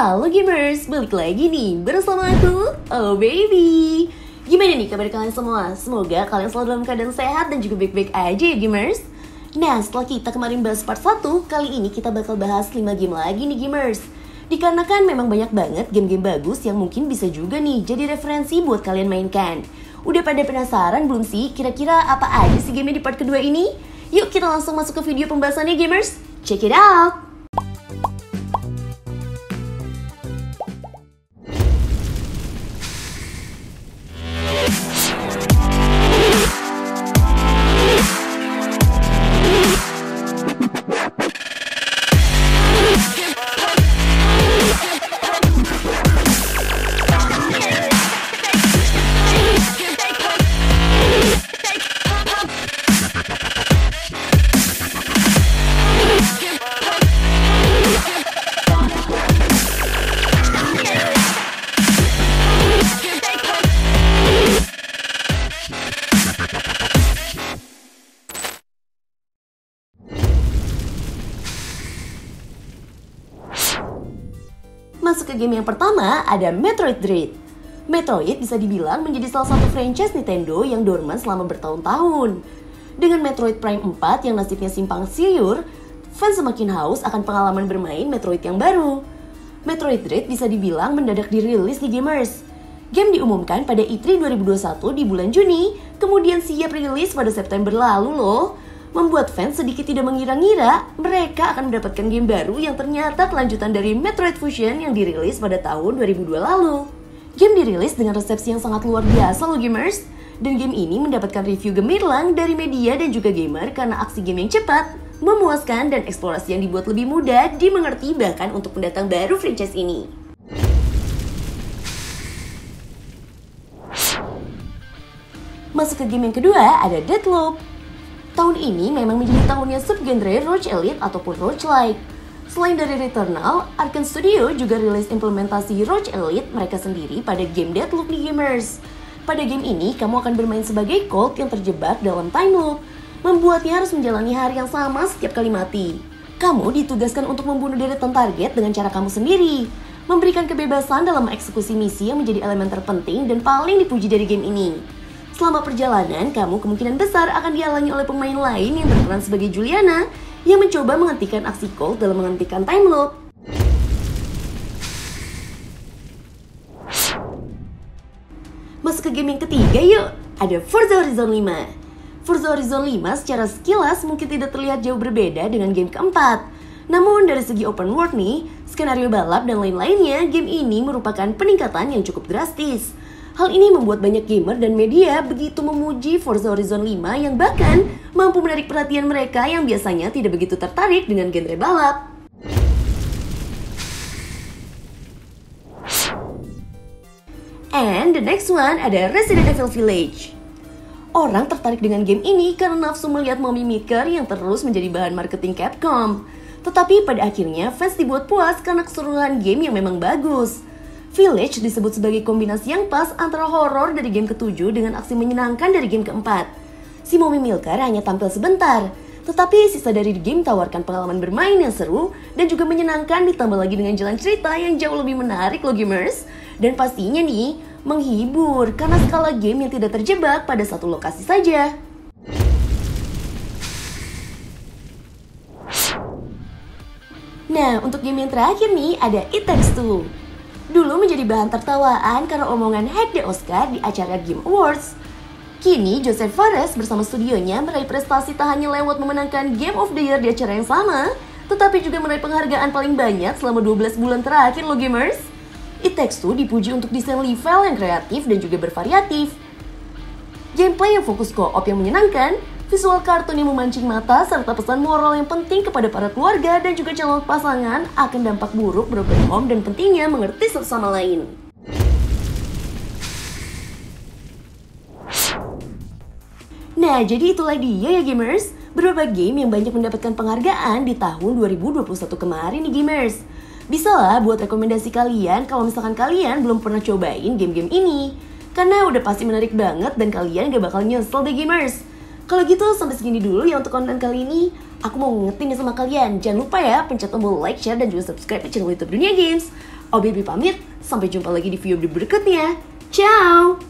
Halo gamers, balik lagi nih bersama aku, Oh Baby Gimana nih kabar kalian semua? Semoga kalian selalu dalam keadaan sehat dan juga baik-baik aja ya gamers Nah setelah kita kemarin bahas part 1, kali ini kita bakal bahas 5 game lagi nih gamers Dikarenakan memang banyak banget game-game bagus yang mungkin bisa juga nih jadi referensi buat kalian mainkan Udah pada penasaran belum sih kira-kira apa aja sih game di part kedua ini? Yuk kita langsung masuk ke video pembahasannya gamers Check it out! Masuk ke game yang pertama, ada Metroid Dread. Metroid bisa dibilang menjadi salah satu franchise Nintendo yang dorman selama bertahun-tahun. Dengan Metroid Prime 4 yang nasibnya simpang siur, fans semakin haus akan pengalaman bermain Metroid yang baru. Metroid Dread bisa dibilang mendadak dirilis di gamers. Game diumumkan pada E3 2021 di bulan Juni, kemudian siap rilis pada September lalu loh membuat fans sedikit tidak mengira-ngira mereka akan mendapatkan game baru yang ternyata kelanjutan dari Metroid Fusion yang dirilis pada tahun 2002 lalu. Game dirilis dengan resepsi yang sangat luar biasa loh gamers, dan game ini mendapatkan review gemilang dari media dan juga gamer karena aksi game yang cepat, memuaskan, dan eksplorasi yang dibuat lebih mudah dimengerti bahkan untuk pendatang baru franchise ini. Masuk ke game yang kedua, ada Deadloop. Tahun ini memang menjadi tahunnya subgenre Roach Elite ataupun Roach-like. Selain dari Returnal, Arkane Studio juga rilis implementasi Roach Elite mereka sendiri pada game Deadloop nih gamers. Pada game ini, kamu akan bermain sebagai Colt yang terjebak dalam time loop, membuatnya harus menjalani hari yang sama setiap kali mati. Kamu ditugaskan untuk membunuh deretan target dengan cara kamu sendiri, memberikan kebebasan dalam eksekusi misi yang menjadi elemen terpenting dan paling dipuji dari game ini. Selama perjalanan, kamu kemungkinan besar akan dihalangi oleh pemain lain yang berperan sebagai Juliana yang mencoba menghentikan aksi Colt dalam menghentikan time loop. Masuk ke game yang ketiga yuk, ada Forza Horizon 5. Forza Horizon 5 secara sekilas mungkin tidak terlihat jauh berbeda dengan game keempat. Namun dari segi open world nih, skenario balap dan lain-lainnya, game ini merupakan peningkatan yang cukup drastis. Hal ini membuat banyak gamer dan media begitu memuji Forza Horizon 5 yang bahkan mampu menarik perhatian mereka yang biasanya tidak begitu tertarik dengan genre balap. And the next one ada Resident Evil Village. Orang tertarik dengan game ini karena nafsu melihat mommy maker yang terus menjadi bahan marketing Capcom. Tetapi pada akhirnya fans dibuat puas karena keseluruhan game yang memang bagus. Village disebut sebagai kombinasi yang pas antara horor dari game ketujuh dengan aksi menyenangkan dari game keempat. Si Momi Milker hanya tampil sebentar, tetapi sisa dari game tawarkan pengalaman bermain yang seru dan juga menyenangkan ditambah lagi dengan jalan cerita yang jauh lebih menarik loh gamers. Dan pastinya nih, menghibur karena skala game yang tidak terjebak pada satu lokasi saja. Nah, untuk game yang terakhir nih ada It Takes Two. Dulu menjadi bahan tertawaan karena omongan hack the Oscar di acara Game Awards. Kini Joseph Fares bersama studionya meraih prestasi tak hanya lewat memenangkan Game of the Year di acara yang sama, tetapi juga meraih penghargaan paling banyak selama 12 bulan terakhir lo gamers. It Takes Two dipuji untuk desain level yang kreatif dan juga bervariatif. Gameplay yang fokus co-op yang menyenangkan, visual kartun yang memancing mata, serta pesan moral yang penting kepada para keluarga dan juga calon pasangan akan dampak buruk home dan pentingnya mengerti satu sama lain. Nah, jadi itulah dia ya gamers, beberapa game yang banyak mendapatkan penghargaan di tahun 2021 kemarin nih gamers. Bisa lah buat rekomendasi kalian kalau misalkan kalian belum pernah cobain game-game ini. Karena udah pasti menarik banget dan kalian gak bakal nyesel deh gamers. Kalau gitu sampai segini dulu ya untuk konten kali ini. Aku mau ngingetin ya sama kalian, jangan lupa ya pencet tombol like, share, dan juga subscribe channel YouTube Dunia Games. OBB pamit, sampai jumpa lagi di video berikutnya. Ciao!